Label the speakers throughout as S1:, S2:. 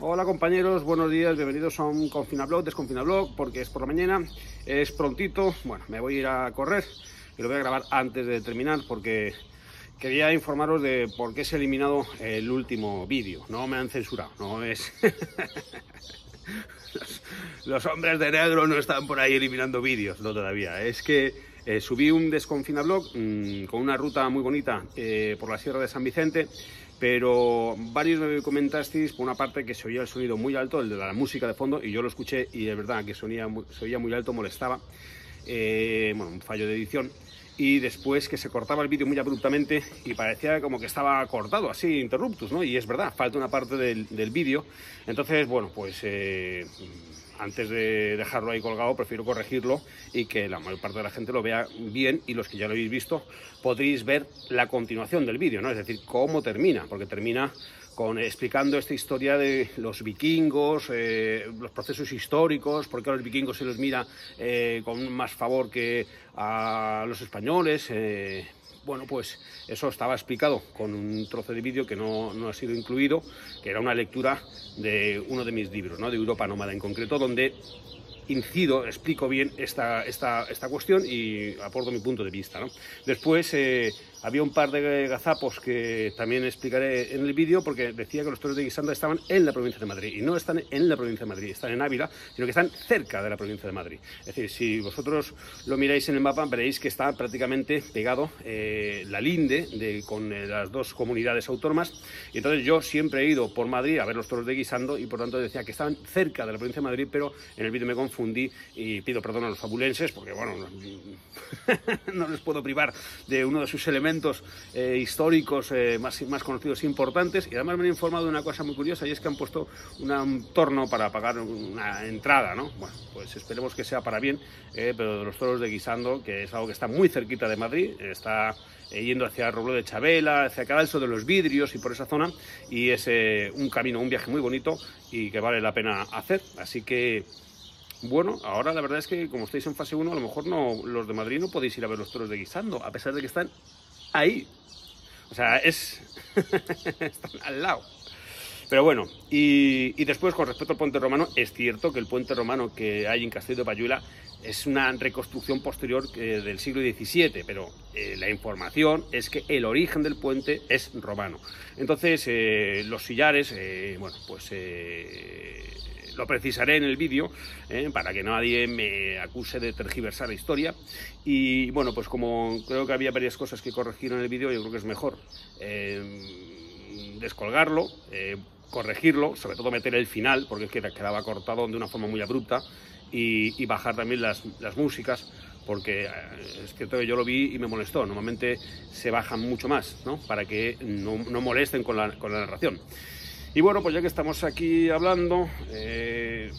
S1: Hola compañeros, buenos días, bienvenidos a un Confinablog, Desconfinablog, porque es por la mañana, es prontito, bueno, me voy a ir a correr y lo voy a grabar antes de terminar porque quería informaros de por qué se ha eliminado el último vídeo, no me han censurado, no es... los, hombres de negro no están por ahí eliminando vídeos, no todavía, es que eh, subí un Desconfinablog mmm, con una ruta muy bonita eh, por la Sierra de San Vicente pero varios me comentasteis por una parte que se oía el sonido muy alto, el de la música de fondo, y yo lo escuché y es verdad que sonía, se oía muy alto, molestaba, eh, bueno, un fallo de edición, y después que se cortaba el vídeo muy abruptamente y parecía como que estaba cortado, así, interruptus, ¿no? Y es verdad, falta una parte del, del vídeo, entonces, bueno, pues... Eh, antes de dejarlo ahí colgado, prefiero corregirlo y que la mayor parte de la gente lo vea bien y los que ya lo habéis visto podréis ver la continuación del vídeo, ¿no? Es decir, cómo termina, porque termina explicando esta historia de los vikingos, eh, los procesos históricos, por qué a los vikingos se los mira eh, con más favor que a los españoles, eh, bueno, pues eso estaba explicado con un trozo de vídeo que no, no, ha sido incluido, que era una lectura de uno de mis libros, ¿no? de Europa Nómada en concreto, donde incido, explico bien esta, esta, esta cuestión y aporto mi punto de vista. ¿no? Después eh, había un par de gazapos que también explicaré en el vídeo porque decía que los toros de Guisanda estaban en la provincia de Madrid y no están en la provincia de Madrid, están en Ávila, sino que están cerca de la provincia de Madrid. Es decir, si vosotros lo miráis en el mapa veréis que está prácticamente pegado eh, la linde de, con eh, las dos comunidades autónomas y entonces yo siempre he ido por Madrid a ver los toros de Guisando y por tanto decía que estaban cerca de la provincia de Madrid, pero en el vídeo me confundí y pido perdón a los fabulenses porque bueno, no les puedo privar de uno de sus elementos eh, históricos eh, más, más conocidos e importantes. Y además me han informado de una cosa muy curiosa y es que han puesto un torno para pagar una entrada, ¿no? Bueno, pues esperemos que sea para bien, eh, pero de los toros de Guisando, que es algo que está muy cerquita de Madrid, está yendo hacia Roblo de Chabela, hacia Cadalso de los Vidrios y por esa zona, y es un camino, un viaje muy bonito y que vale la pena hacer. Así que bueno, ahora la verdad es que como estáis en fase 1, a lo mejor no, los de Madrid no podéis ir a ver los toros de Guisando, a pesar de que están ahí. O sea, es... Están al lado. Pero bueno, y, después con respecto al puente romano, es cierto que el puente romano que hay en Castillo de Payuela es una reconstrucción posterior eh, del siglo XVII, pero eh, la información es que el origen del puente es romano. Entonces, eh, los sillares, bueno, pues lo precisaré en el vídeo ¿eh? para que nadie me acuse de tergiversar la historia. Y bueno, pues como creo que había varias cosas que corregir en el vídeo, yo creo que es mejor eh, descolgarlo, eh, corregirlo, sobre todo meter el final, porque es que quedaba cortado de una forma muy abrupta, y, bajar también las, músicas, porque es que yo lo vi y me molestó. Normalmente se bajan mucho más, ¿no? Para que no, molesten con la, con la narración. Y bueno, pues ya que estamos aquí hablando, eh,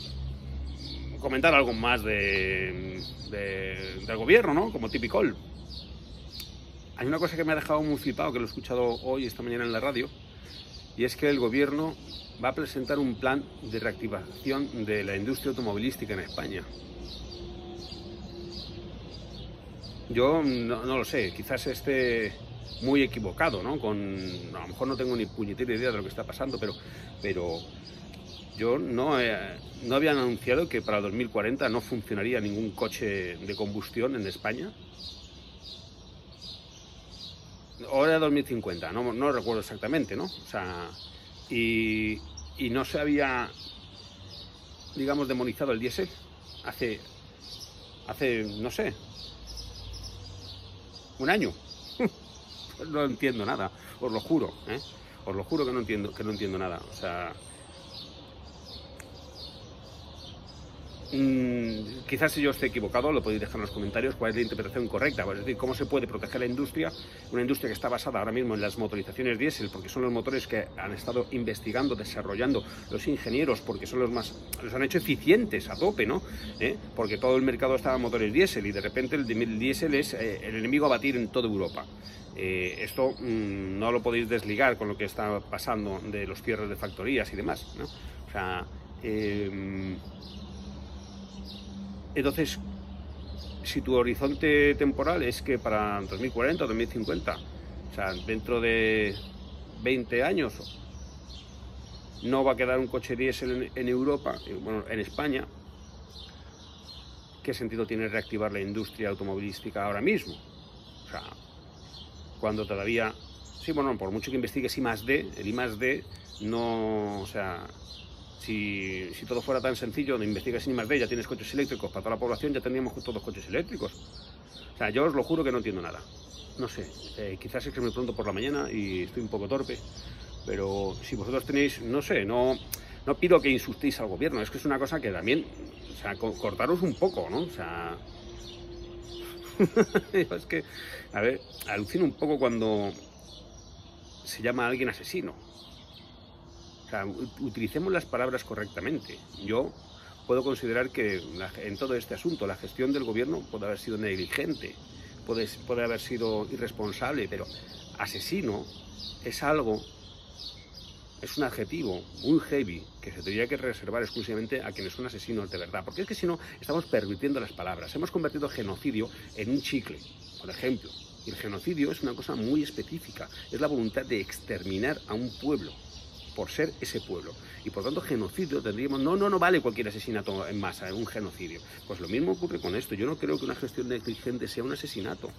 S1: comentar algo más de, del gobierno, ¿no? Como típico. Hay una cosa que me ha dejado muy flipado, que lo he escuchado hoy, esta mañana en la radio, y es que el gobierno va a presentar un plan de reactivación de la industria automovilística en España. Yo no lo sé, quizás este muy equivocado, ¿no? Con, a lo mejor no tengo ni puñetera idea de lo que está pasando, pero, pero yo no, no habían anunciado que para 2040 no funcionaría ningún coche de combustión en España. Era 2050, no, no recuerdo exactamente, ¿no? O sea, y, y no se había, digamos, demonizado el diésel hace, hace, no sé, un año. no entiendo nada, os lo juro, ¿eh? os lo juro que no entiendo, que no entiendo nada. O sea, Mm, quizás si yo esté equivocado, lo podéis dejar en los comentarios cuál es la interpretación correcta, es decir, cómo se puede proteger la industria, una industria que está basada ahora mismo en las motorizaciones diésel, porque son los motores que han estado investigando, desarrollando los ingenieros, porque son los más, los han hecho eficientes a tope, ¿no? ¿Eh? Porque todo el mercado estaba en motores diésel y de repente el diésel es eh, el enemigo a batir en toda Europa. Eh, esto mm, no lo podéis desligar con lo que está pasando de los cierres de factorías y demás, ¿no? O sea, entonces, si tu horizonte temporal es que para 2040 o 2050, o sea, dentro de 20 años, no va a quedar un coche diésel en, Europa, bueno, en España. ¿Qué sentido tiene reactivar la industria automovilística ahora mismo? O sea, cuando todavía, sí, bueno, por mucho que investigues I D, el I D no, o sea, si, si, todo fuera tan sencillo, de investigas I más D, ya tienes coches eléctricos para toda la población, ya tendríamos todos coches eléctricos. O sea, yo os lo juro que no entiendo nada. No sé, eh, quizás es que me pronto por la mañana y estoy un poco torpe, pero si vosotros tenéis, no sé, no, no pido que insultéis al gobierno, es que es una cosa que también, o sea, cortaros un poco, ¿no? O sea, es que, a ver, alucino un poco cuando se llama a alguien asesino. O sea, utilicemos las palabras correctamente. Yo puedo considerar que en todo este asunto la gestión del gobierno puede haber sido negligente, puede, haber sido irresponsable, pero asesino es algo es un adjetivo muy heavy que se tendría que reservar exclusivamente a quienes son asesinos de verdad. Porque es que si no, estamos permitiendo las palabras. Hemos convertido genocidio en un chicle, por ejemplo. Y el genocidio es una cosa muy específica. Es la voluntad de exterminar a un pueblo por ser ese pueblo. Y por tanto, genocidio tendríamos. No, no, no vale cualquier asesinato en masa, un genocidio. Pues lo mismo ocurre con esto. Yo no creo que una gestión negligente sea un asesinato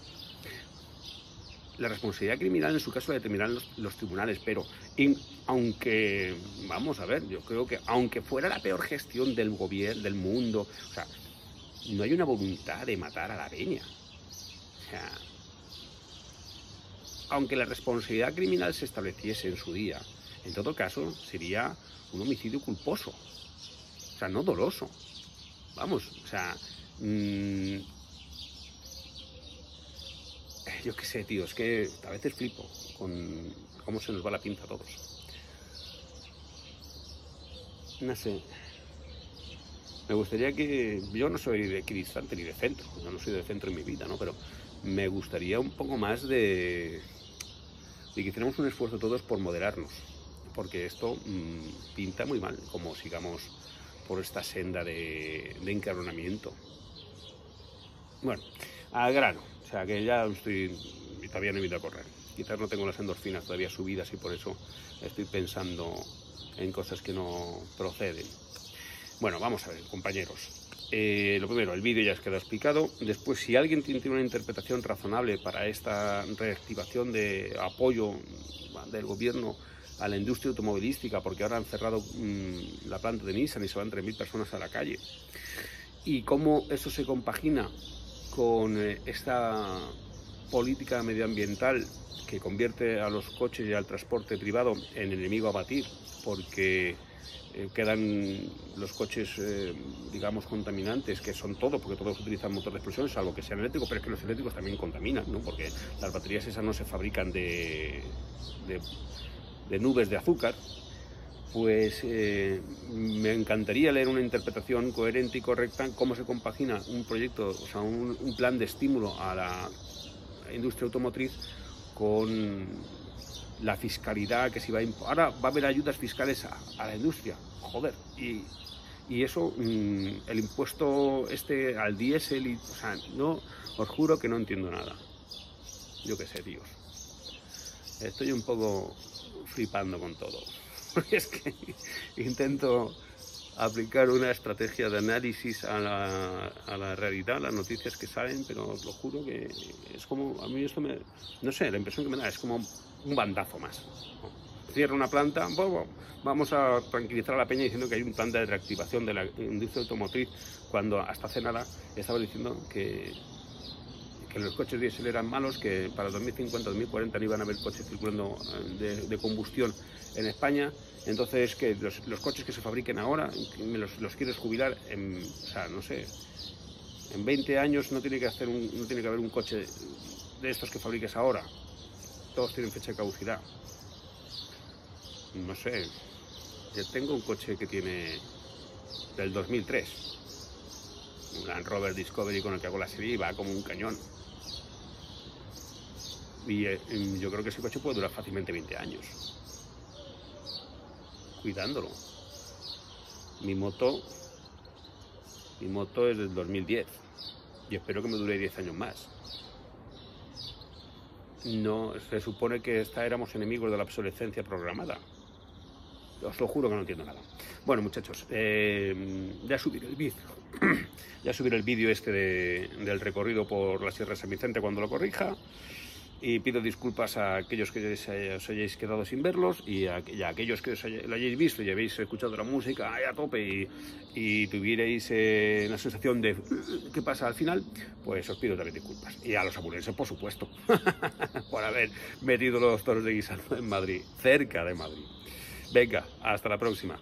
S1: la responsabilidad criminal en su caso la determinarán los, tribunales, pero aunque, vamos a ver, yo creo que aunque fuera la peor gestión del gobierno, del mundo, o sea, no hay una voluntad de matar a la peña. O sea, aunque la responsabilidad criminal se estableciese en su día, en todo caso sería un homicidio culposo, o sea, no doloso. Vamos, o sea, mmm, yo qué sé, tío, es que a veces flipo con cómo se nos va la pinta a todos. No sé. Me gustaría que. Yo no soy de equidistante ni de centro, yo no soy de centro en mi vida, ¿no? Pero me gustaría un poco más de. de que hiciéramos un esfuerzo todos por moderarnos. Porque esto mm, pinta muy mal, como sigamos por esta senda de, de encarronamiento. Bueno, al grano. O sea que ya estoy, todavía no he ido a correr. Quizás no tengo las endorfinas todavía subidas y por eso estoy pensando en cosas que no proceden. Bueno, vamos a ver, compañeros. Eh, lo primero, el vídeo ya os queda explicado. Después, si alguien tiene una interpretación razonable para esta reactivación de apoyo del gobierno a la industria automovilística, porque ahora han cerrado mm, la planta de Nissan y se van 3.000 personas a la calle, y cómo eso se compagina con eh, esta política medioambiental que convierte a los coches y al transporte privado en enemigo a batir, porque eh, quedan los coches, eh, digamos, contaminantes, que son todo, porque todos utilizan motor de explosión, salvo que sean eléctricos, pero es que los eléctricos también contaminan, ¿no? porque las baterías esas no se fabrican de nubes de azúcar, pues eh, me encantaría leer una interpretación coherente y correcta cómo se compagina un proyecto, o sea, un, plan de estímulo a la industria automotriz con la fiscalidad que se va a ahora va a haber ayudas fiscales a, la industria, joder, y, eso, mm, el impuesto este al diésel, o sea, no, os juro que no entiendo nada. Yo qué sé, tíos. Estoy un poco flipando con todo. porque es que intento aplicar una estrategia de análisis a la, a la, realidad, las noticias que salen, pero os lo juro que es como, a mí esto me, no sé, la impresión que me da es como un bandazo más. Cierra una planta, vamos a tranquilizar a la peña diciendo que hay un plan de reactivación de la industria automotriz, cuando hasta hace nada estaba diciendo que que los coches diésel eran malos, que para 2050, 2040 no iban a haber coches circulando eh, de, combustión en España. Entonces, que los, coches que se fabriquen ahora, me los, quieres jubilar en, o sea, no sé, en 20 años no tiene que hacer un, no tiene que haber un coche de estos que fabriques ahora. Todos tienen fecha de caducidad. No sé, yo tengo un coche que tiene del 2003 un Land Rover Discovery con el que hago la serie y va como un cañón. Eh, yo creo que ese coche puede durar fácilmente 20 años. Cuidándolo. Mi moto, mi moto es del 2010 y espero que me dure 10 años más. No, se supone que esta éramos enemigos de la obsolescencia programada. Os lo juro que no entiendo nada. Bueno, muchachos, eh, ya subiré el vídeo. ya subiré el vídeo este del recorrido por la Sierra de San Vicente cuando lo corrija. Y pido disculpas a aquellos que os hayáis quedado sin verlos y a, aquellos que lo hayáis visto y habéis escuchado la música a tope y, tuvierais eh, la sensación de ¿qué pasa al final? Pues os pido también disculpas. Y a los abulenses, por supuesto, por haber metido los toros de guisado en Madrid, cerca de Madrid. Venga, hasta la próxima.